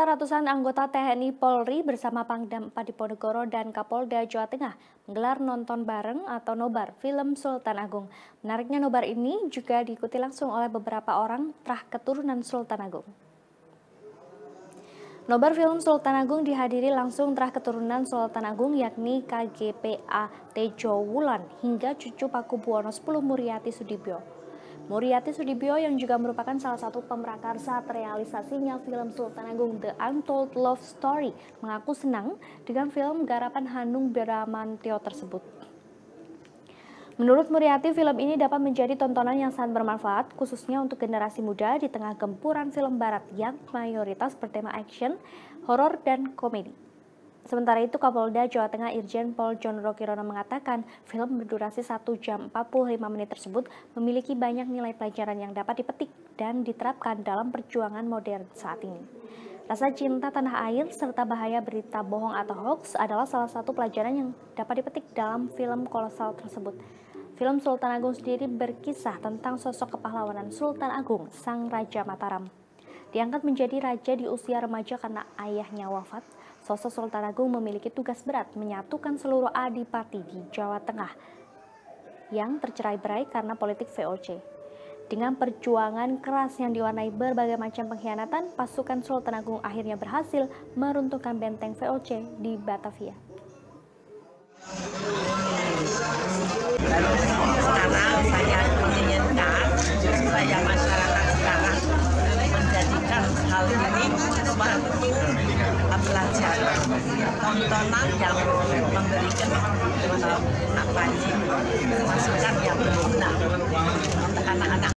Ratusan anggota TNI Polri bersama Pangdam 4 Diponegoro dan Kapolda Jawa Tengah menggelar nonton bareng atau nobar film Sultan Agung. Menariknya nobar ini juga diikuti langsung oleh beberapa orang terah keturunan Sultan Agung. Nobar film Sultan Agung dihadiri langsung terah keturunan Sultan Agung yakni KGPA Tejo Wulan hingga cucu Paku Buwono 10 Muriati Sudibyo. Muriati Sudibyo yang juga merupakan salah satu pemrakarsa terrealisasinya film Sultan Agung The Untold Love Story mengaku senang dengan film garapan Hanung Bramantyo tersebut. Menurut Muriati, film ini dapat menjadi tontonan yang sangat bermanfaat, khususnya untuk generasi muda di tengah gempuran film barat yang mayoritas bertema action, horor, dan komedi. Sementara itu Kapolda Jawa Tengah Irjen Pol John Rokirono mengatakan film berdurasi 1 jam 45 menit tersebut memiliki banyak nilai pelajaran yang dapat dipetik dan diterapkan dalam perjuangan modern saat ini. Rasa cinta tanah air serta bahaya berita bohong atau hoax adalah salah satu pelajaran yang dapat dipetik dalam film kolosal tersebut. Film Sultan Agung sendiri berkisah tentang sosok kepahlawanan Sultan Agung, Sang Raja Mataram. Diangkat menjadi raja di usia remaja karena ayahnya wafat, Sosok Sultan Agung memiliki tugas berat menyatukan seluruh adipati di Jawa Tengah yang tercerai-berai karena politik VOC. Dengan perjuangan keras yang diwarnai berbagai macam pengkhianatan, pasukan Sultan Agung akhirnya berhasil meruntuhkan benteng VOC di Batavia. Pelajaran tontonan yang memberikan apa